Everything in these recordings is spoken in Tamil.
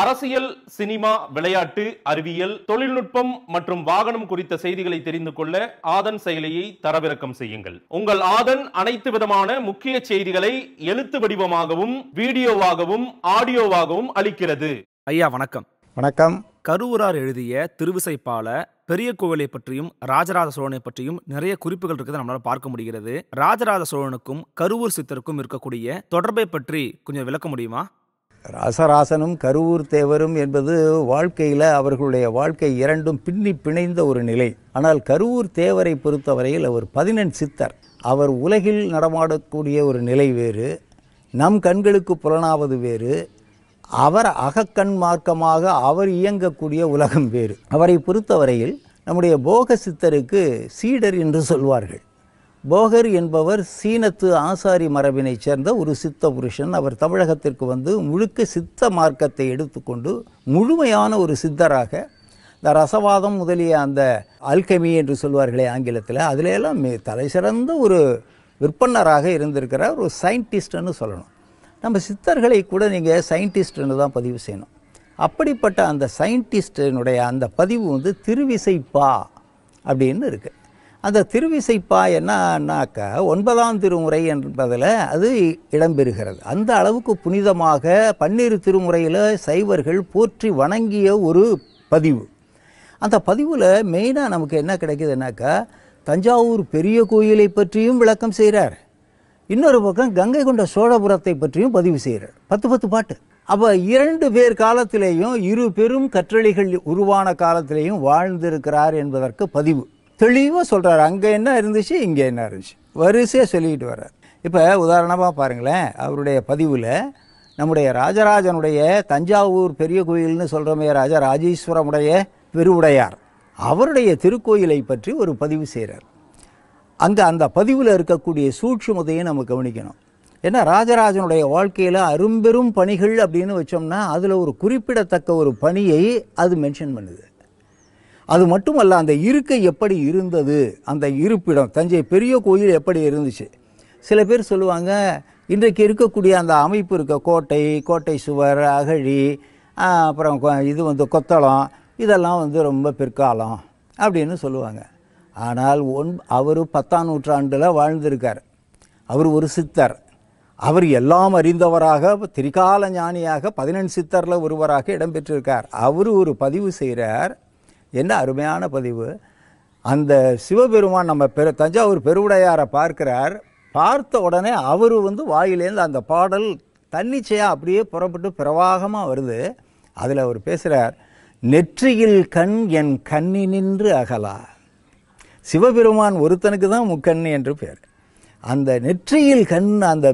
அரசியல் சினிமா விளையாட்டு அறிவியல் தொழில்நுட்பம் மற்றும் வாகனம் குறித்த செய்திகளை தெரிந்து கொள்ள ஆதன் செயலியை தரவிறக்கம் செய்யுங்கள். உங்கள் ஆதன் அனைத்து விதமான முக்கிய செய்திகளை எழுத்து வடிவமாகவும் வீடியோவாகவும் ஆடியோவாகவும் அளிக்கிறது. ஐயா வணக்கம். வணக்கம். கருவூரார் எழுதிய திருவிசைப்பால பெரிய கோவிலை பற்றியும் ராஜராஜ சோழனை பற்றியும் நிறைய குறிப்புகள் இருக்கிறத நம்மளால பார்க்க முடிகிறது. ராஜராஜ சோழனுக்கும் கருவூர் சித்தருக்கும் இருக்கக்கூடிய தொடர்பை பற்றி கொஞ்சம் விளக்க முடியுமா? ராசராசனும் கருவூர் தேவரும் என்பது வாழ்க்கையில் அவர்களுடைய வாழ்க்கை இரண்டும் பின்னி பிணைந்த ஒரு நிலை. ஆனால் கருவூர் தேவரை பொறுத்தவரையில் அவர் பதினெண் சித்தர். அவர் உலகில் நடமாடக்கூடிய ஒரு நிலை வேறு நம் கண்களுக்கு புலனாவது வேறு அவர் அகக்கண் மார்க்கமாக அவர் இயங்கக்கூடிய உலகம் வேறு. அவரை பொறுத்தவரையில் நம்முடைய போக சித்தருக்கு சீடர் என்று சொல்வார்கள். போகர் என்பவர் சீனத்து ஆசாரி மரபினைச் சேர்ந்த ஒரு சித்த புருஷன். அவர் தமிழகத்திற்கு வந்து முழுக்க சித்த மார்க்கத்தை எடுத்துக்கொண்டு முழுமையான ஒரு சித்தராக இந்த ரசவாதம் முதலிய அந்த அல்கமி என்று சொல்வார்களே ஆங்கிலத்தில் அதிலெல்லாம் எல்லாம் மி- ஒரு விற்பனராக இருந்திருக்கிற ஒரு சயின்டிஸ்ட்னு சொல்லணும். நம்ம சித்தர்களை கூட நீங்கள் சயின்டிஸ்ட்னு தான் பதிவு செய்யணும். அப்படிப்பட்ட அந்த சயின்டிஸ்டினுடைய அந்த பதிவு வந்து திருவிசைப்பா அப்படின்னு இருக்குது அந்த திருவிசைப்பா என்னன்னாக்கா ஒன்பதாம் திருமுறை என்பதில் அது இடம்பெறுகிறது. அந்த அளவுக்கு புனிதமாக பன்னிரு திருமுறையில் சைவர்கள் போற்றி வணங்கிய ஒரு பதிவு. அந்த பதிவில் மெயினாக நமக்கு என்ன கிடைக்குதுன்னாக்கா தஞ்சாவூர் பெரிய கோயிலை பற்றியும் விளக்கம் செய்கிறார் இன்னொரு பக்கம் கங்கை கொண்ட சோழபுரத்தை பற்றியும் பதிவு செய்கிறார் பத்து பத்து பாட்டு. அப்போ இரண்டு பேர் காலத்திலேயும் இரு பெரும் கற்றளிகள் உருவான காலத்திலேயும் வாழ்ந்திருக்கிறார் என்பதற்கு பதிவு. தெளிவாக சொல்கிறார் அங்கே என்ன இருந்துச்சு இங்கே என்ன இருந்துச்சு? வரிசையாக சொல்லிக்கிட்டு வர்றார். இப்போ உதாரணமாக பாருங்களேன். அவருடைய பதிவில் நம்முடைய ராஜராஜனுடைய தஞ்சாவூர் பெரிய கோயில்னு சொல்கிறோமே ராஜராஜேஸ்வரமுடைய பெருவுடையார். அவருடைய திருக்கோயிலை பற்றி ஒரு பதிவு செய்கிறார் அங்கே அந்த பதிவில் இருக்கக்கூடிய சூட்சுமதையும் நம்ம கவனிக்கணும். ஏன்னா ராஜராஜனுடைய வாழ்க்கையில் அரும்பெரும் பணிகள் அப்படின்னு வச்சோம்னா அதில் ஒரு குறிப்பிடத்தக்க ஒரு பணியை அது மென்ஷன் பண்ணுது. அது மட்டுமல்ல அந்த இருக்கை எப்படி இருந்தது? அந்த இருப்பிடம் தஞ்சை பெரிய கோயில் எப்படி இருந்துச்சு? சில பேர் சொல்லுவாங்க இன்றைக்கு இருக்கக்கூடிய அந்த அமைப்பு இருக்க கோட்டை கோட்டை சுவர் அகழி அப்புறம் கொ- இது வந்து கொத்தளம் இதெல்லாம் வந்து ரொம்ப பிற்காலம் அப்படின்னு சொல்லுவாங்க. ஆனால் ஒன் அவர் பத்தாம் நூற்றாண்டில் வாழ்ந்திருக்கார். அவர் ஒரு சித்தர். அவர் எல்லாம் அறிந்தவராக திரிகால ஞானியாக பதினெண் சித்தரில் ஒருவராக இடம்பெற்றிருக்கார் அவர் ஒரு பதிவு செய்கிறார் என்ன அருமையான பதிவு. அந்த சிவபெருமான் நம்ம பெரு தஞ்சாவூர் பெருவுடையாரை பார்க்கிறார். பார்த்த உடனே அவர் வந்து வாயிலேருந்து அந்த பாடல் தன்னிச்சையாக அப்படியே புறப்பட்டு பிரவாகமாக வருது. அதில் அவர் பேசுகிறார் நெற்றியில் கண் என் கண்ணி நின்று அகலா சிவபெருமான் ஒருத்தனுக்கு தான் முக்கண் என்று பேர். அந்த நெற்றியில் கண் அந்த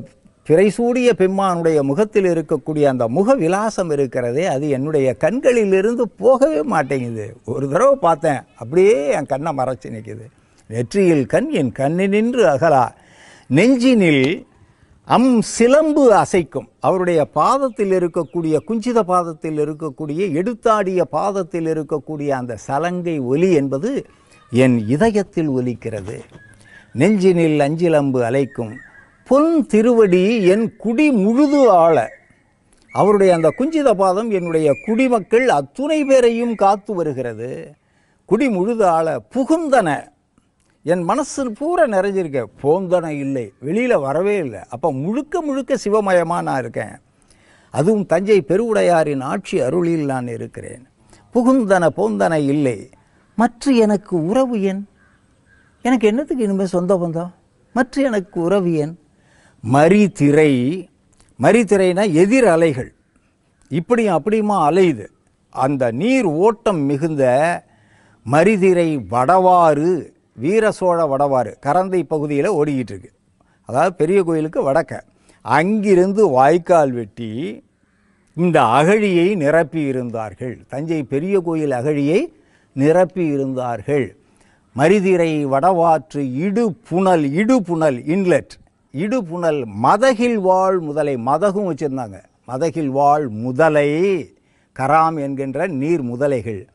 பிறைசூடிய பெம்மானுடைய முகத்தில் இருக்கக்கூடிய அந்த முக விலாசம் இருக்கிறதே அது என்னுடைய கண்களிலிருந்து போகவே மாட்டேங்குது. ஒரு தடவை பார்த்தேன் அப்படியே என் கண்ணை மறைச்சி நிற்குது நெற்றியில் கண் என் கண்ணினின்று அகலா. நெஞ்சினில் அம் சிலம்பு அசைக்கும். அவருடைய பாதத்தில் இருக்கக்கூடிய குஞ்சித பாதத்தில் இருக்கக்கூடிய எடுத்தாடிய பாதத்தில் இருக்கக்கூடிய அந்த சலங்கை ஒலி என்பது என் இதயத்தில் ஒலிக்கிறது. நெஞ்சினில் அஞ்சிலம்பு அலைக்கும். பொன் திருவடி என் குடி முழுது ஆள. அவருடைய அந்த குஞ்சித பாதம் என்னுடைய குடிமக்கள் அத்துணை பேரையும் காத்து வருகிறது. குடி முழுது ஆள புகுந்தன. என் மனசு பூரா நிறைஞ்சிருக்க. போந்தன இல்லை. வெளியில் வரவே இல்லை. அப்போ முழுக்க முழுக்க சிவமயமாக நான் இருக்கேன். அதுவும் தஞ்சை பெருவுடையாரின் ஆட்சி அருளில் நான் இருக்கிறேன். புகுந்தன போந்தன இல்லை. மற்ற எனக்கு உறவு என்? எனக்கு என்னத்துக்கு இனிமேல் சொந்த பந்தம்? மற்ற எனக்கு உறவு என்? மரித்திரை மரித்திரைனா எதிர் அலைகள். இப்படியும் அப்படியுமா அலையுது. அந்த நீர் ஓட்டம் மிகுந்த மரிதிரை வடவாறு வீர சோழ வடவாறு கரந்தை பகுதியில் ஓடிக்கிட்டு இருக்கு. அதாவது பெரிய கோயிலுக்கு வடக்க. அங்கிருந்து வாய்க்கால் வெட்டி இந்த அகழியை நிரப்பி இருந்தார்கள். தஞ்சை பெரிய கோயில் அகழியை நிரப்பி இருந்தார்கள். மரிதிரை வடவாற்று இடு புனல் இடு புனல் இன்லெட். இடுபுணல் மதகில் வாழ் முதலை. மதகும் வச்சுருந்தாங்க. மதகில் வாழ் முதலை. கராம் என்கின்ற நீர் முதலைகள்.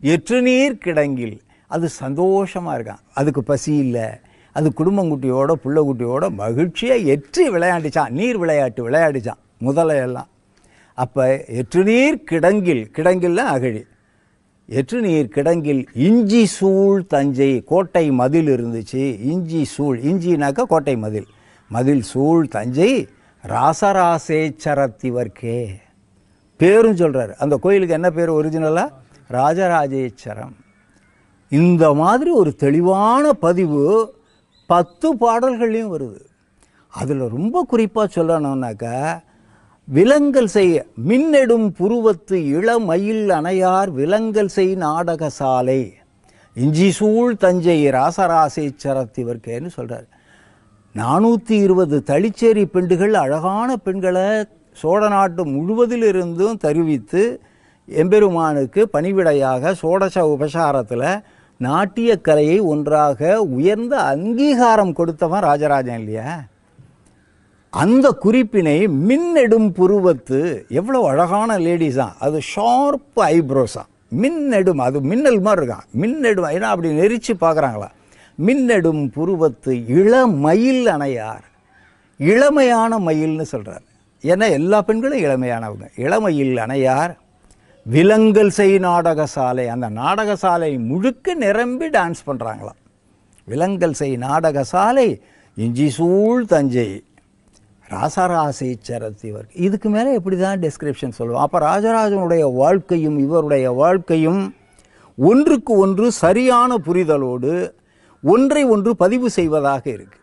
எற்று நீர் கிடங்கில். அது சந்தோஷமாக இருக்கான். அதுக்கு பசி இல்லை. அது குடும்பங்குட்டியோட புள்ளக்குட்டியோட மகிழ்ச்சியாக எற்றி விளையாண்டுச்சான். நீர் விளையாட்டு விளையாடிச்சான். முதலையெல்லாம் அப்போ அப்போ எற்றுநீர் கிடங்கில். கிடங்கில்ல அகழி. எற்று நீர் கிடங்கில் இஞ்சி சூழ் தஞ்சை. கோட்டை மதில் இருந்துச்சு. இஞ்சி சூழ். இஞ்சினாக்கா கோட்டை மதில். மதில் சூழ் தஞ்சை ராசராசேச்சரத்திவர்க்கே. பேரும் சொல்கிறார் அந்த கோயிலுக்கு என்ன பேர் ஒரிஜினலாக ராஜராஜேச்சரம். இந்த மாதிரி ஒரு தெளிவான பதிவு பத்து பாடல்கள்லையும் வருது. அதில் ரொம்ப குறிப்பாக சொல்லணும்னாக்கா விலங்கல் செய்ய மின்னெடும் புருவத்து இளமயில் அணையார் விலங்கல் செய் நாடக சாலை இஞ்சி சூழ் தஞ்சை ராசராசேச்சரத்திவர்க்கேன்னு சொல்கிறார் நானூற்றி இருபது தளிச்சேரி பெண்டுகள் அழகான பெண்களை சோழ நாட்டு முழுவதிலிருந்தும் தருவித்து எம்பெருமானுக்கு பணிவிடையாக சோடச உபசாரத்தில் நாட்டியக் கலையை ஒன்றாக உயர்ந்த அங்கீகாரம் கொடுத்தவன் ராஜராஜன் இல்லையா? அந்த குறிப்பினை மின்னெடும் புருவத்து எவ்வளோ அழகான லேடிஸ் தான் அது ஷார்ப் ஐப்ரோஸாக மின்னெடும் அது மின்னல் மாதிரி இருக்கான் மின்னெடும் ஏன்னா அப்படி நெரிச்சு பார்க்குறாங்களா? மின்னெடும் புருவத்து இளமயில் அணையார். இளமையான மயில்னு சொல்கிறார் ஏன்னா எல்லா பெண்களும் இளமையானவங்க. இளமயில் அணையார் விலங்கல் செய் நாடகசாலை அந்த நாடகசாலை முழுக்க நிரம்பி டான்ஸ் பண்ணுறாங்களாம் விலங்கல் செய் நாடகசாலை இஞ்சி சூழ் தஞ்சை. ராசராசை சரத்தி இவர். இதுக்கு மேலே எப்படி தான் டெஸ்கிரிப்ஷன் சொல்லுவோம்? அப்போ ராஜராஜனுடைய வாழ்க்கையும் இவருடைய வாழ்க்கையும் ஒன்றுக்கு ஒன்று சரியான புரிதலோடு ஒன்றை ஒன்று பதிவு செய்வதாக இருக்கு.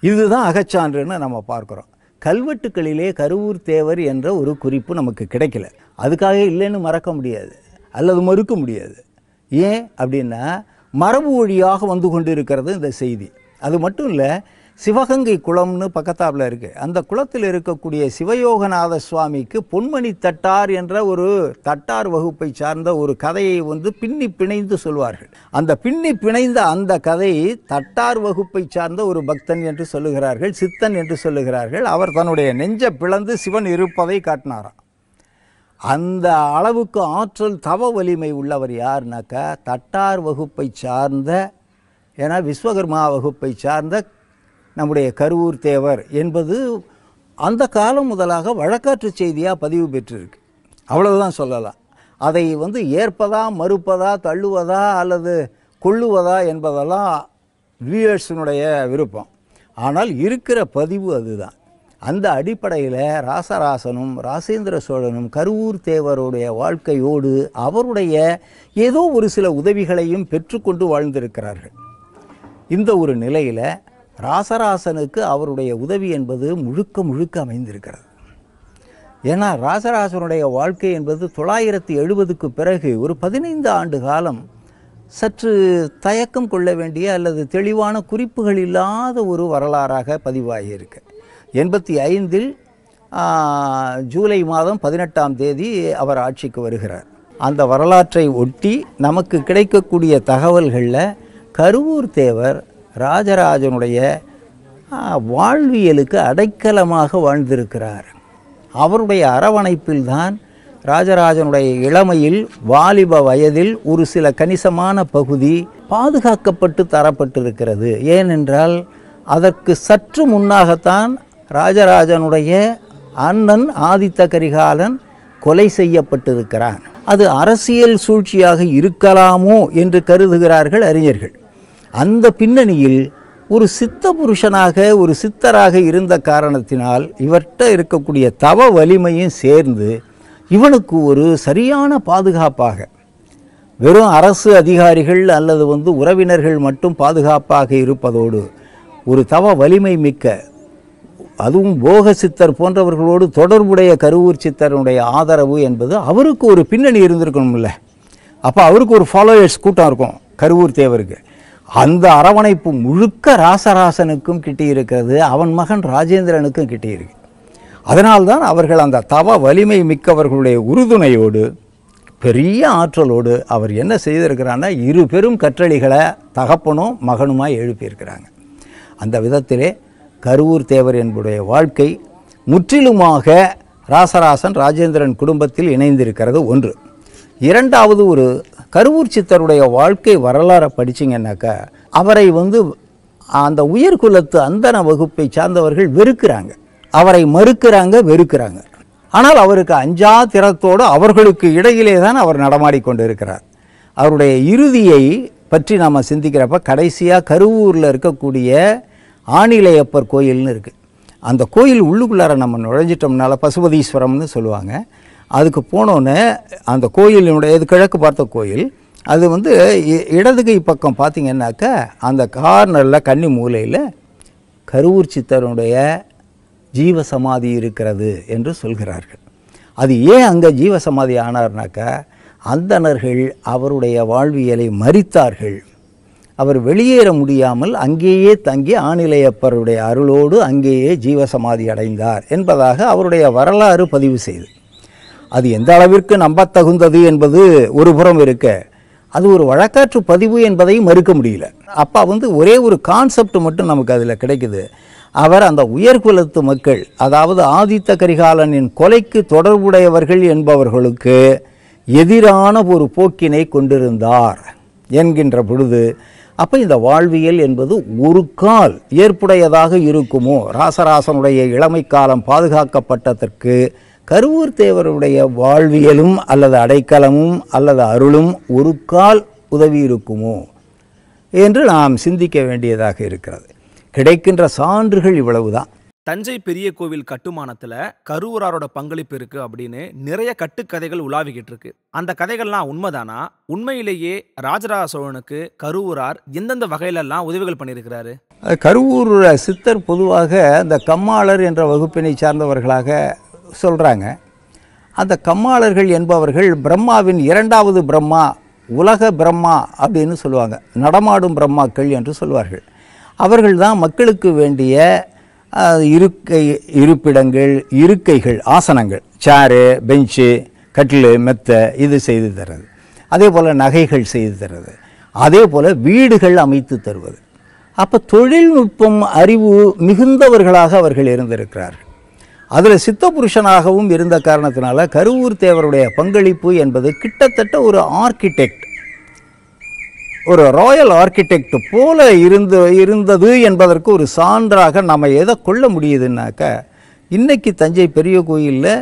இதுதான் அகச்சான்றுன்னு நம்ம பார்க்குறோம். கல்வெட்டுக்களிலே கருவூர் தேவர் என்ற ஒரு குறிப்பு நமக்கு கிடைக்கல. அதுக்காக இல்லைன்னு மறக்க முடியாது. அல்லது மறுக்க முடியாது. ஏன் அப்படின்னா மரபு வழியாக வந்து கொண்டு இருக்கிறது இந்த செய்தி. அது மட்டும் இல்லை சிவகங்கை குளம்னு பக்கத்தாப்பில் இருக்குது அந்த குளத்தில் இருக்கக்கூடிய சிவயோகநாத சுவாமிக்கு பொன்மணி தட்டார் என்ற ஒரு தட்டார் வகுப்பை சார்ந்த ஒரு கதையை வந்து பின்னி பிணைந்து சொல்வார்கள். அந்த பின்னி பிணைந்த அந்த கதை தட்டார் வகுப்பை சார்ந்த ஒரு பக்தன் என்று சொல்லுகிறார்கள் சித்தன் என்று சொல்லுகிறார்கள். அவர் தன்னுடைய நெஞ்ச பிளந்து சிவன் இருப்பதை காட்டினாராம். அந்த அளவுக்கு ஆற்றல் தவ வலிமை உள்ளவர் யாருனாக்கா தட்டார் வகுப்பை சார்ந்த ஏன்னா விஸ்வகர்மா வகுப்பை சார்ந்த நம்முடைய கருவூர் தேவர் என்பது அந்த காலம் முதலாக வழக்காற்று செய்தியாக பதிவு பெற்றிருக்கு. அவ்வளவுதான் சொல்லலாம். அதை வந்து ஏற்பதா மறுப்பதா தள்ளுவதா அல்லது கொள்ளுவதா என்பதெல்லாம் வியூயர்ஸினுடைய விருப்பம். ஆனால் இருக்கிற பதிவு அதுதான். அந்த அடிப்படையில் ராசராசனும் ராசேந்திர சோழனும் கருவூர் தேவருடைய வாழ்க்கையோடு அவருடைய ஏதோ ஒரு சில உதவிகளையும் பெற்றுக்கொண்டு வாழ்ந்திருக்கிறார்கள். இந்த ஒரு நிலையில் ராசராசனுக்கு அவருடைய உதவி என்பது முழுக்க முழுக்க அமைந்திருக்கிறது. ஏன்னா ராசராசனுடைய வாழ்க்கை என்பது தொள்ளாயிரத்தி எழுபதுக்கு பிறகு ஒரு பதினைந்து ஆண்டு காலம் சற்று தயக்கம் கொள்ள வேண்டிய அல்லது தெளிவான குறிப்புகள் இல்லாத ஒரு வரலாறாக பதிவாகியிருக்கு. எண்பத்தி ஐந்தில் ஜூலை மாதம் பதினெட்டாம் தேதி அவர் ஆட்சிக்கு வருகிறார். அந்த வரலாற்றை ஒட்டி நமக்கு கிடைக்கக்கூடிய தகவல்களில் கருவூர் தேவர் ராஜராஜனுடைய வாழ்வியலுக்கு அடைக்கலமாக வாழ்ந்திருக்கிறார். அவருடைய அரவணைப்பில்தான் ராஜராஜனுடைய இளமையில் வாலிப வயதில் ஒரு சில கணிசமான பகுதி பாதுகாக்கப்பட்டு தரப்பட்டிருக்கிறது. ஏனென்றால் அதற்கு சற்று முன்னாகத்தான் ராஜராஜனுடைய அண்ணன் ஆதித்த கரிகாலன் கொலை செய்யப்பட்டிருக்கிறான். அது அரசியல் சூழ்ச்சியாக இருக்கலாமோ என்று கருதுகிறார்கள் அறிஞர்கள். அந்த பின்னணியில் ஒரு சித்த புருஷனாக ஒரு சித்தராக இருந்த காரணத்தினால் இவர்கிட்ட இருக்கக்கூடிய தவ வலிமையும் சேர்ந்து இவனுக்கு ஒரு சரியான பாதுகாப்பாக வெறும் அரசு அதிகாரிகள் அல்லது வந்து உறவினர்கள் மட்டும் பாதுகாப்பாக இருப்பதோடு ஒரு தவ வலிமை மிக்க அதுவும் போக சித்தர் போன்றவர்களோடு தொடர்புடைய கருவூர் சித்தருடைய ஆதரவு என்பது அவருக்கு ஒரு பின்னணி இருந்திருக்கணும்ல. அப்போ அவருக்கு ஒரு ஃபாலோயர்ஸ் கூட்டம் இருக்கும் கருவூர் தேவருக்கு. அந்த அரவணைப்பு முழுக்க ராசராசனுக்கும் கிட்டியிருக்கிறது அவன் மகன் ராஜேந்திரனுக்கும் கிட்டியிருக்கு. அதனால்தான் அவர்கள் அந்த தவ வலிமை மிக்கவர்களுடைய உறுதுணையோடு பெரிய ஆற்றலோடு அவர் என்ன செய்திருக்கிறான்னா இரு பெரும் கற்றளிகளை தகப்பனும் மகனுமாய் எழுப்பியிருக்கிறாங்க. அந்த விதத்திலே கருவூர் தேவர் என்புடைய வாழ்க்கை முற்றிலுமாக ராசராசன் ராஜேந்திரன் குடும்பத்தில் இணைந்திருக்கிறது ஒன்று. இரண்டாவது ஒரு கருவூர் சித்தருடைய வாழ்க்கை வரலாறை படிச்சீங்கன்னாக்கா அவரை வந்து அந்த உயர்குலத்து அந்தன வகுப்பை சார்ந்தவர்கள் வெறுக்கிறாங்க. அவரை மறுக்கிறாங்க வெறுக்கிறாங்க. ஆனால் அவருக்கு அஞ்சா திறத்தோடு அவர்களுக்கு இடையிலே தான் அவர் நடமாடிக்கொண்டு இருக்கிறார் அவருடைய இறுதியை பற்றி நாம் சிந்திக்கிறப்ப கடைசியாக கருவூரில் இருக்கக்கூடிய ஆணிலையப்பர் கோயில்னு இருக்குது அந்த கோயில் உள்ளுக்குள்ளார நம்ம நுழைஞ்சிட்டோம்னால பசுபதீஸ்வரம்னு சொல்லுவாங்க. அதுக்கு போனோன்னே அந்த கோயிலினுடைய இது கிழக்கு பார்த்த கோயில் அது வந்து இ- பக்கம் பார்த்திங்கன்னாக்கா அந்த கார்னரில் கன்னி மூலையில் கருவூர் சித்தருடைய ஜீவசமாதி இருக்கிறது என்று சொல்கிறார்கள். அது ஏன் அங்கே ஜீவசமாதி ஆனார்னாக்கா அந்தணர்கள் அவருடைய வாழ்வியலை மறித்தார்கள். அவர் வெளியேற முடியாமல் அங்கேயே தங்கி ஆணிலையப்பருடைய அருளோடு அங்கேயே ஜீவசமாதி அடைந்தார் என்பதாக அவருடைய வரலாறு பதிவு செய்து. அது எந்த அளவிற்கு நம்பத்தகுந்தது என்பது ஒரு புறம் இருக்க. அது ஒரு வழக்காற்று பதிவு என்பதையும் மறுக்க முடியல. அப்போ வந்து ஒரே ஒரு கான்செப்ட் மட்டும் நமக்கு அதில் கிடைக்குது. அவர் அந்த உயர்குலத்து மக்கள் அதாவது ஆதித்த கரிகாலனின் கொலைக்கு தொடர்புடையவர்கள் என்பவர்களுக்கு எதிரான ஒரு போக்கினை கொண்டிருந்தார் என்கின்ற பொழுது அப்போ இந்த வாழ்வியல் என்பது ஒரு கால் ஏற்புடையதாக இருக்குமோ? ராசராசனுடைய இளமை காலம் பாதுகாக்கப்பட்டதற்கு கருவூர் தேவருடைய வாழ்வியலும் அல்லது அடைக்கலமும் அல்லது அருளும் ஒரு கால் உதவி இருக்குமோ என்று நாம் சிந்திக்க வேண்டியதாக இருக்கிறது. கிடைக்கின்ற சான்றுகள் இவ்வளவுதான். தஞ்சை பெரிய கோவில் கட்டுமானத்துல கருவூராரோட பங்களிப்பு இருக்கு அப்படின்னு நிறைய கட்டுக்கதைகள் உலாவிக்கிட்டு இருக்கு. அந்த கதைகள்லாம் உண்மைதானா? உண்மையிலேயே ராஜராஜ சோழனுக்கு கருவூரார் எந்தெந்த வகையிலெல்லாம் உதவிகள் பண்ணியிருக்கிறாரு? கருவூர் சித்தர் பொதுவாக இந்த கம்மாளர் என்ற வகுப்பினை சார்ந்தவர்களாக சொல்கிறாங்க அந்த கம்மாளர்கள் என்பவர்கள் பிரம்மாவின் இரண்டாவது பிரம்மா உலக பிரம்மா அப்படின்னு சொல்லுவாங்க. நடமாடும் பிரம்மாக்கள் என்று சொல்வார்கள். அவர்கள் தான் மக்களுக்கு வேண்டிய இருக்கை இருப்பிடங்கள் இருக்கைகள் ஆசனங்கள். சேரு பெஞ்சு கட்டில் மெத்தை இது செய்து தர்றது. அதே போல் நகைகள் செய்து தர்றது. அதே போல் வீடுகள் அமைத்து தருவது. அப்போ தொழில்நுட்பம் அறிவு மிகுந்தவர்களாக அவர்கள் இருந்திருக்கிறார்கள். அதில் சித்த புருஷனாகவும் இருந்த காரணத்தினால கருவூர் தேவருடைய பங்களிப்பு என்பது கிட்டத்தட்ட ஒரு ஆர்கிடெக்ட் ஒரு ராயல் ஆர்கிடெக்ட் போல இருந்து இருந்தது என்பதற்கு ஒரு சான்றாக நம்ம எதை கொள்ள முடியுதுனாக்க இன்றைக்கி தஞ்சை பெரிய கோயிலில்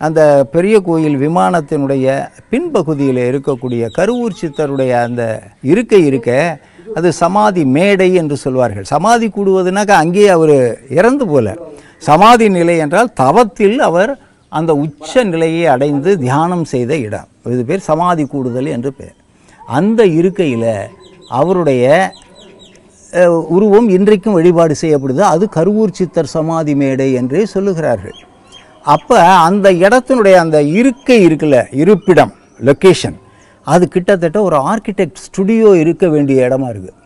அந்த பெரிய கோயில் விமானத்தினுடைய பின்பகுதியில் இருக்கக்கூடிய கருவூர் சித்தருடைய அந்த இருக்கை இருக்க அது சமாதி மேடை என்று சொல்வார்கள். சமாதி கூடுவதுனாக்கா அங்கேயே அவர் இறந்து போல. சமாதி நிலை என்றால் தவத்தில் அவர் அந்த உச்ச நிலையை அடைந்து தியானம் செய்த இடம். இது பேர் சமாதி கூடுதல் என்று பேர். அந்த இருக்கையில் அவருடைய உருவம் இன்றைக்கும் வழிபாடு செய்யப்படுது. அது கருவூர் சித்தர் சமாதி மேடை என்றே சொல்லுகிறார்கள். அப்போ அந்த இடத்தினுடைய அந்த இருக்கை இருக்குல்ல இருப்பிடம் லொக்கேஷன் அது கிட்டத்தட்ட ஒரு ஆர்கிடெக்ட் ஸ்டுடியோ இருக்க வேண்டிய இடமா இருக்குது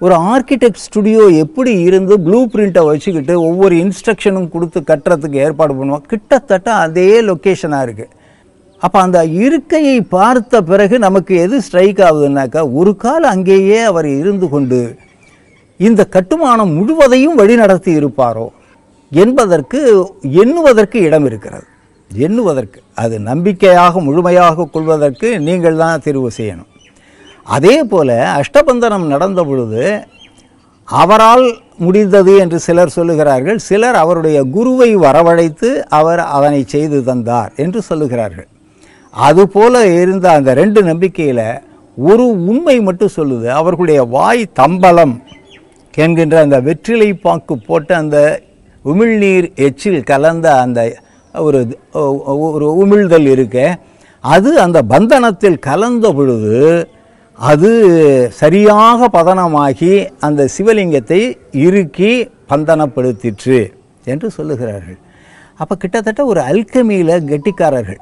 ஒரு ஆர்கிடெக்ட் ஸ்டுடியோ எப்படி இருந்து ப்ளூ பிரிண்ட்டை வச்சுக்கிட்டு ஒவ்வொரு இன்ஸ்ட்ரக்ஷனும் கொடுத்து கட்டுறதுக்கு ஏற்பாடு பண்ணுவோம் கிட்டத்தட்ட அதே லொக்கேஷனாக இருக்குது அப்போ அந்த இருக்கையை பார்த்த பிறகு நமக்கு எது ஸ்ட்ரைக் ஆகுதுன்னாக்கா ஒரு கால் அங்கேயே அவர் இருந்து கொண்டு இந்த கட்டுமானம் முழுவதையும் வழிநடத்தி இருப்பாரோ என்பதற்கு எண்ணுவதற்கு இடம் இருக்கிறது. எண்ணுவதற்கு அது நம்பிக்கையாக முழுமையாக கொள்வதற்கு நீங்கள் தான் தெரிவு செய்யணும். அதே போல அஷ்டபந்தனம் நடந்த பொழுது அவரால் முடிந்தது என்று சிலர் சொல்லுகிறார்கள். சிலர் அவருடைய குருவை வரவழைத்து அவர் அதனை செய்து தந்தார் என்று சொல்லுகிறார்கள். அதுபோல இருந்த அந்த ரெண்டு நம்பிக்கையில் ஒரு உண்மை மட்டும் சொல்லுது. அவர்களுடைய வாய் தம்பலம் என்கின்ற அந்த வெற்றிலை பாக்கு போட்ட அந்த உமிழ்நீர் எச்சில் கலந்த அந்த ஒரு ஒரு உமிழ்தல் இருக்க அது அந்த பந்தனத்தில் கலந்த பொழுது அது சரியாக பதனமாகி அந்த சிவலிங்கத்தை இறுக்கி பந்தனப்படுத்திற்று என்று சொல்லுகிறார்கள். அப்போ கிட்டத்தட்ட ஒரு அல்கமியில் கெட்டிக்காரர்கள்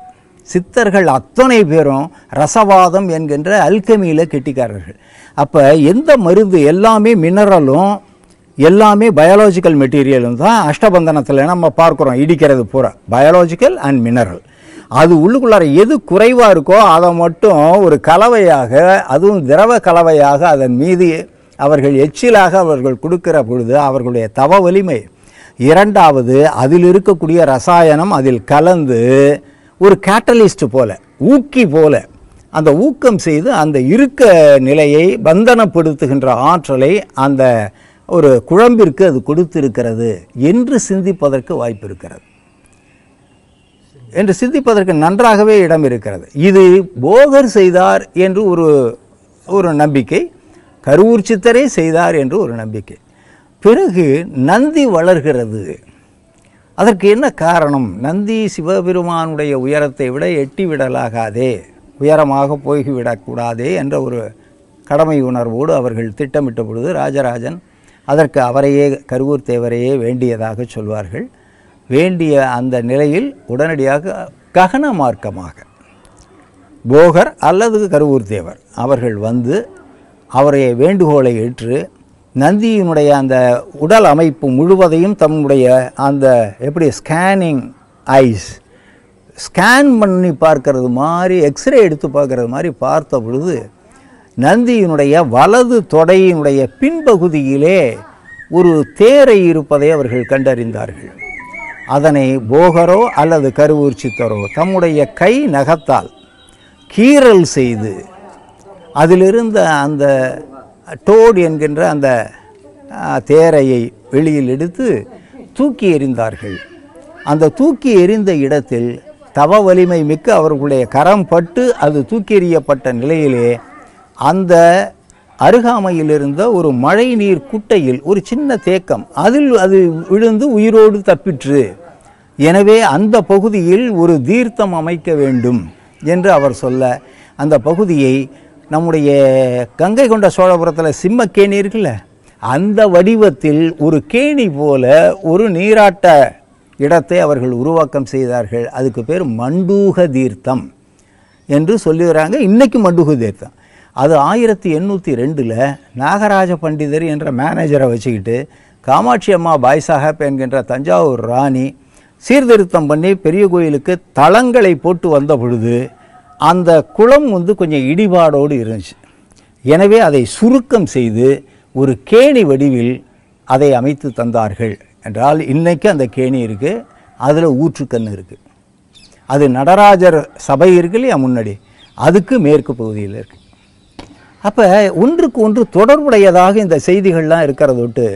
சித்தர்கள் அத்தனை பேரும் ரசவாதம் என்கின்ற அல்கமியில் கெட்டிக்காரர்கள். அப்போ எந்த மருந்து எல்லாமே மினரலும் எல்லாமே பயாலஜிக்கல் மெட்டீரியலும் தான் அஷ்டபந்தனத்தில் நம்ம பார்க்குறோம் இடிக்கிறது பூரா. பயாலஜிக்கல் அண்ட் மினரல் அது உள்ளுக்குள்ளார எது குறைவாக இருக்கோ அதை மட்டும் ஒரு கலவையாக அதுவும் திரவ கலவையாக அதன் மீது அவர்கள் எச்சிலாக அவர்கள் கொடுக்கிற பொழுது அவர்களுடைய தவ வலிமை. இரண்டாவது அதில் இருக்கக்கூடிய ரசாயனம் அதில் கலந்து ஒரு கேட்டலிஸ்ட் போல ஊக்கி போல அந்த ஊக்கம் செய்து அந்த இருக்க நிலையை பந்தனப்படுத்துகின்ற ஆற்றலை அந்த ஒரு குழம்பிற்கு அது கொடுத்திருக்கிறது என்று சிந்திப்பதற்கு வாய்ப்பு இருக்கிறது. என்று சிந்திப்பதற்கு நன்றாகவே இடம் இருக்கிறது. இது போகர் செய்தார் என்று ஒரு ஒரு நம்பிக்கை கருவூர் சித்தரே செய்தார் என்று ஒரு நம்பிக்கை. பிறகு நந்தி வளர்கிறது. அதற்கு என்ன காரணம்? நந்தி சிவபெருமானுடைய உயரத்தை விட எட்டி விடலாகாதே உயரமாக போய்விடக்கூடாதே என்ற ஒரு கடமை உணர்வோடு அவர்கள் திட்டமிட்ட பொழுது ராஜராஜன் அதற்கு அவரையே கருவூர் தேவரையே வேண்டியதாக சொல்வார்கள். வேண்டிய அந்த நிலையில் உடனடியாக ககன மார்க்கமாக. போகர் அல்லது கருவூர் தேவர் அவர்கள் வந்து அவருடைய வேண்டுகோளை ஏற்று நந்தியினுடைய அந்த உடல் அமைப்பு முழுவதையும் தம்முடைய அந்த எப்படி ஸ்கேனிங் ஐஸ் ஸ்கேன் பண்ணி பார்க்கறது மாதிரி எக்ஸ்ரே எடுத்து பார்க்கறது மாதிரி பார்த்த பொழுது நந்தியினுடைய வலது தொடையினுடைய பின்பகுதியிலே ஒரு தேரை இருப்பதை அவர்கள் கண்டறிந்தார்கள். அதனை போகரோ அல்லது கருவூர்ச்சித்தரோ தம்முடைய கை நகத்தால் கீறல் செய்து அதிலிருந்த அந்த டோடு என்கின்ற அந்த தேரையை வெளியில் எடுத்து தூக்கி எறிந்தார்கள். அந்த தூக்கி எறிந்த இடத்தில் தவ வலிமை மிக்க அவர்களுடைய கரம் பட்டு அது தூக்கி எறியப்பட்ட நிலையிலே அந்த அருகாமையில் இருந்த ஒரு மழை நீர் குட்டையில் ஒரு சின்ன தேக்கம். அதில் அது விழுந்து உயிரோடு தப்பிற்று. எனவே அந்த பகுதியில் ஒரு தீர்த்தம் அமைக்க வேண்டும் என்று அவர் சொல்ல அந்த பகுதியை நம்முடைய கங்கை கொண்ட சோழபுரத்தில் சிம்மக்கேணி இருக்குல்ல அந்த வடிவத்தில் ஒரு கேணி போல ஒரு நீராட்ட இடத்தை அவர்கள் உருவாக்கம் செய்தார்கள். அதுக்கு பேர் மண்டூக தீர்த்தம் என்று சொல்லுகிறாங்க இன்றைக்கு மண்டூக தீர்த்தம். அது ஆயிரத்தி எண்ணூற்றி ரெண்டில் நாகராஜ பண்டிதர் என்ற மேனேஜரை வச்சுக்கிட்டு காமாட்சி அம்மா பாய் சாஹேப் என்கின்ற தஞ்சாவூர் ராணி சீர்திருத்தம் பண்ணி பெரிய கோயிலுக்கு தளங்களை போட்டு வந்த பொழுது அந்த குளம் வந்து கொஞ்சம் இடிபாடோடு இருந்துச்சு. எனவே அதை சுருக்கம் செய்து ஒரு கேணி வடிவில் அதை அமைத்து தந்தார்கள். என்றால் இன்றைக்கி அந்த கேணி இருக்குது அதில் ஊற்றுக்கண் இருக்குது அது நடராஜர் சபை இருக்கு இல்லையா முன்னாடி? அதுக்கு மேற்கு பகுதியில் இருக்குது அப்போ ஒன்றுக்கு ஒன்று தொடர்புடையதாக இந்த செய்திகள்லாம் இருக்கிறத விட்டு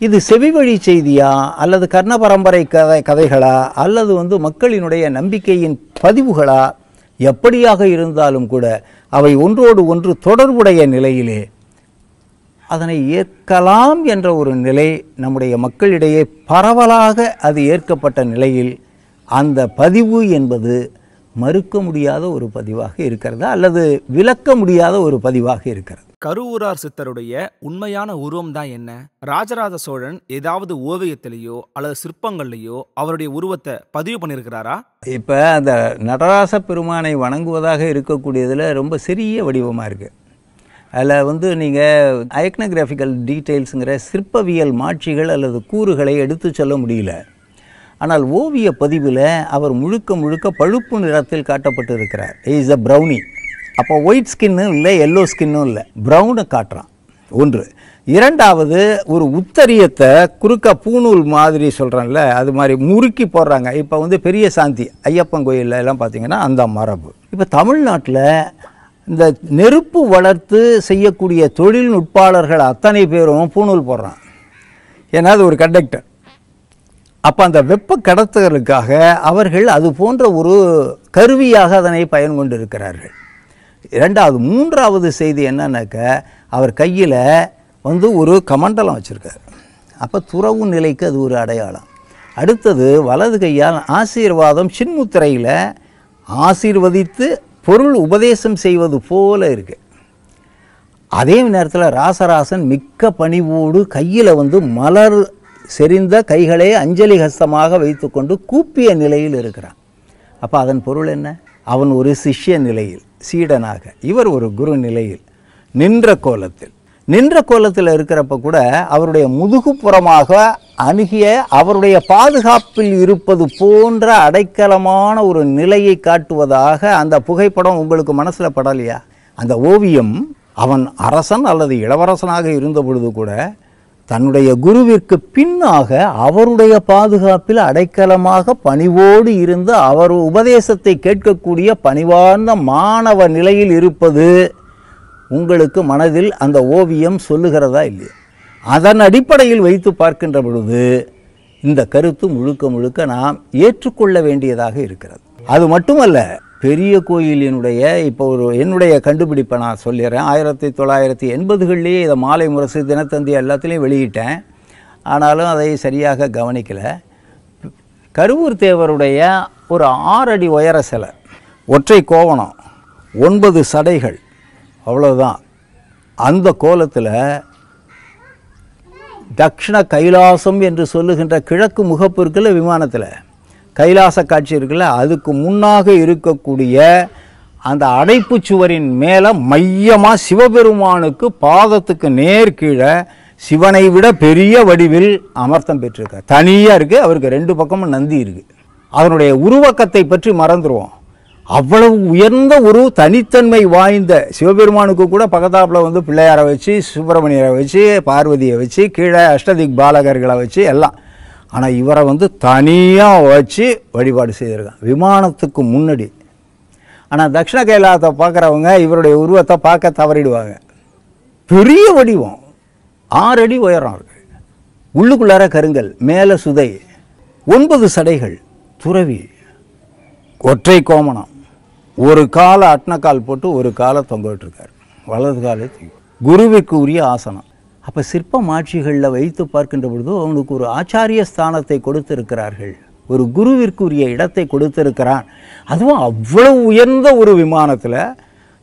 இது செவிவழி செய்தியா அல்லது கர்ண பரம்பரை கதை கதைகளா அல்லது வந்து மக்களினுடைய நம்பிக்கையின் பதிவுகளா எப்படியாக இருந்தாலும் கூட அவை ஒன்றோடு ஒன்று தொடர்புடைய நிலையிலே அதனை ஏற்கலாம் என்ற ஒரு நிலை நம்முடைய மக்களிடையே பரவலாக அது ஏற்கப்பட்ட நிலையில் அந்த பதிவு என்பது மறுக்க முடியாத ஒரு பதிவாக இருக்கிறது அல்லது விளக்க முடியாத ஒரு பதிவாக இருக்கிறது? கருவூரார் சித்தருடைய உண்மையான உருவம் தான் என்ன? ராஜராஜ சோழன் ஏதாவது ஓவியத்திலேயோ அல்லது சிற்பங்கள்லேயோ அவருடைய உருவத்தை பதிவு பண்ணியிருக்கிறாரா? இப்போ அந்த நடராச பெருமானை வணங்குவதாக இருக்கக்கூடியதில் ரொம்ப சிறிய வடிவமாக இருக்குது அதில் வந்து நீங்கள் ஐக்னோகிராஃபிக்கல் டீட்டெயில்ஸுங்கிற சிற்பவியல் மாட்சிகள் அல்லது கூறுகளை எடுத்து சொல்ல முடியல. ஆனால் ஓவிய பதிவில் அவர் முழுக்க முழுக்க பழுப்பு நிறத்தில் காட்டப்பட்டு இருக்கிறார் இஸ் அ ப்ரௌனி அப்போ ஒயிட் ஸ்கின்னும் இல்லை எல்லோ ஸ்கின்னும் இல்லை. ப்ரௌனை காட்டுறான். ஒன்று. இரண்டாவது ஒரு உத்தரியத்தை குறுக்க பூநூல் மாதிரி சொல்கிறேன்ல அது மாதிரி முறுக்கி போடுறாங்க. இப்போ வந்து பெரிய சாந்தி ஐயப்பன் கோயில்ல எல்லாம் பார்த்தீங்கன்னா அந்த மரபு. இப்போ தமிழ்நாட்டில் இந்த நெருப்பு வளர்த்து செய்யக்கூடிய தொழில்நுட்பாளர்கள் அத்தனை பேரும் பூணூல் போடுறான். ஏன்னா அது ஒரு கண்டக்டர் அப்போ அந்த வெப்ப கடத்துதலுக்காக அவர்கள் அது போன்ற ஒரு கருவியாக அதனை பயன் கொண்டு இருக்கிறார்கள் ரெண்டாவது மூன்றாவது செய்தி என்னன்னாக்க அவர் கையில் வந்து ஒரு கமண்டலம் வச்சுருக்காரு. அப்போ துறவு நிலைக்கு அது ஒரு அடையாளம். அடுத்தது வலது கையால் ஆசீர்வாதம் சின்முத்திரையில் ஆசீர்வதித்து பொருள் உபதேசம் செய்வது போல இருக்குது அதே நேரத்தில் ராசராசன் மிக்க பணிவோடு கையில் வந்து மலர் செறிந்த கைகளை அஞ்சலி ஹஸ்தமாக வைத்துக்கொண்டு கூப்பிய நிலையில் இருக்கிறான். அப்போ அதன் பொருள் என்ன? அவன் ஒரு சிஷ்ய நிலையில் சீடனாக இவர் ஒரு குரு நிலையில் நின்ற கோலத்தில். நின்ற கோலத்தில் இருக்கிறப்ப கூட அவருடைய முதுகுப்புறமாக அணுகிய அவருடைய பாதுகாப்பில் இருப்பது போன்ற அடைக்கலமான ஒரு நிலையை காட்டுவதாக அந்த புகைப்படம் உங்களுக்கு மனசில் படலையா? அந்த ஓவியம் அவன் அரசன் அல்லது இளவரசனாக இருந்த பொழுது கூட தன்னுடைய குருவிற்கு பின்னாக அவருடைய பாதுகாப்பில் அடைக்கலமாக பணிவோடு இருந்து அவர் உபதேசத்தை கேட்கக்கூடிய பணிவார்ந்த மாணவ நிலையில் இருப்பது உங்களுக்கு மனதில் அந்த ஓவியம் சொல்லுகிறதா இல்லையா? அதன் அடிப்படையில் வைத்து பார்க்கின்ற பொழுது இந்த கருத்து முழுக்க முழுக்க நாம் ஏற்றுக்கொள்ள வேண்டியதாக இருக்கிறது. அது மட்டுமல்ல பெரிய கோயிலினுடைய இப்போ ஒரு என்னுடைய கண்டுபிடிப்பை நான் சொல்லிடுறேன். ஆயிரத்தி தொள்ளாயிரத்தி எண்பதுகள்லேயே இதை மாலை முரசு தினத்தந்தி எல்லாத்துலேயும் வெளியிட்டேன். ஆனாலும் அதை சரியாக கவனிக்கலை. கருவூர் தேவருடைய ஒரு ஆறடி உயர சிலை ஒற்றை கோவணம் ஒன்பது சடைகள் அவ்வளோதான் அந்த கோலத்தில் தக்ஷண கைலாசம் என்று சொல்லுகின்ற கிழக்கு முகப்பு இருக்குல்ல விமானத்தில் கைலாச காட்சி இருக்குல்ல அதுக்கு முன்னாக இருக்கக்கூடிய அந்த அடைப்பு சுவரின் மேலே மையமாக சிவபெருமானுக்கு பாதத்துக்கு நேர் கீழே சிவனை விட பெரிய வடிவில் அமர்த்தம் பெற்றிருக்கார். தனியாக இருக்குது அவருக்கு ரெண்டு பக்கமும் நந்தி இருக்குது அதனுடைய உருவக்கத்தை பற்றி மறந்துடுவோம் அவ்வளவு உயர்ந்த ஒரு தனித்தன்மை வாய்ந்த சிவபெருமானுக்கு கூட பக்கத்தாப்பில் வந்து பிள்ளையாரை வச்சு சுப்பிரமணியரை வச்சு பார்வதியை வச்சு கீழே அஷ்டதிக் பாலகர்களை வச்சு எல்லாம் ஆனால் இவரை வந்து தனியாக வச்சு வழிபாடு செய்திருக்கான் விமானத்துக்கு முன்னாடி. ஆனால் தக்ஷண கைலாசத்தை பார்க்குறவங்க இவருடைய உருவத்தை பார்க்க தவறிடுவாங்க. பெரிய வடிவம். ஆறு அடி உயரம் இருக்கு. உள்ளுக்குள்ளார கருங்கல் மேலே சுதை ஒன்பது சடைகள் துறவி ஒற்றை கோமணம். ஒரு காலை அட்னக்கால் போட்டு ஒரு காலை தொங்க விட்டுருக்காரு. வலது காலை குருவிக்கு குருவிற்கு உரிய ஆசனம். அப்போ சிற்ப மாட்சிகளில் வைத்து பார்க்கின்ற பொழுது அவனுக்கு ஒரு ஆச்சாரிய ஸ்தானத்தை கொடுத்திருக்கிறார்கள். ஒரு குருவிற்குரிய இடத்தை கொடுத்திருக்கிறான். அதுவும் அவ்வளவு உயர்ந்த ஒரு விமானத்தில்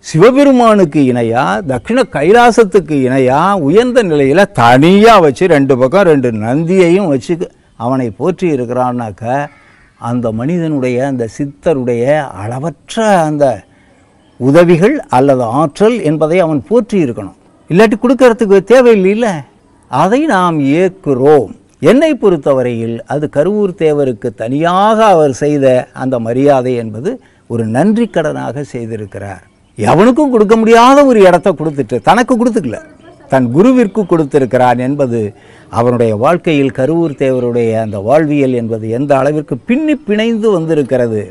சிவபெருமானுக்கு இணையாக தக்ஷிண கைலாசத்துக்கு இணையாக உயர்ந்த நிலையில் தனியாக வச்சு ரெண்டு பக்கம் ரெண்டு நந்தியையும் வச்சு அவனை போற்றி இருக்கிறான்னாக்க அந்த மனிதனுடைய அந்த சித்தருடைய அளவற்ற அந்த உதவிகள் அல்லது ஆற்றல் என்பதை அவன் போற்றி இருக்கணும். இல்லாட்டி கொடுக்கறதுக்கு தேவையில்லைல்ல அதை நாம் ஏற்கிறோம். என்னை பொறுத்தவரையில் அது கருவூர் தேவருக்கு தனியாக அவர் செய்த அந்த மரியாதை என்பது ஒரு நன்றி கடனாக செய்திருக்கிறார். எவனுக்கும் கொடுக்க முடியாத ஒரு இடத்த கொடுத்துட்டு தனக்கு கொடுத்துக்கல. தன் குருவிற்கு கொடுத்திருக்கிறான் என்பது அவனுடைய வாழ்க்கையில் கருவூர் தேவருடைய அந்த வாழ்வியல் என்பது எந்த அளவிற்கு பின்னி பிணைந்து வந்திருக்கிறது?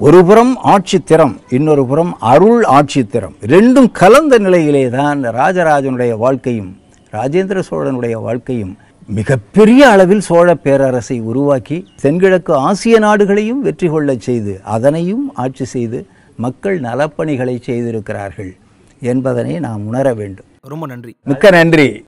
ஒரு புறம் ஆட்சித்திறம் இன்னொரு புறம் அருள் ஆட்சித்திறம் ரெண்டும் கலந்த நிலையிலே தான் ராஜராஜனுடைய வாழ்க்கையும் ராஜேந்திர சோழனுடைய வாழ்க்கையும் மிகப்பெரிய அளவில் சோழ பேரரசை உருவாக்கி தென்கிழக்கு ஆசிய நாடுகளையும் வெற்றி கொள்ளச் செய்து அதனையும் ஆட்சி செய்து மக்கள் நலப்பணிகளை செய்திருக்கிறார்கள் என்பதனை நாம் உணர வேண்டும். ரொம்ப நன்றி. மிக்க நன்றி.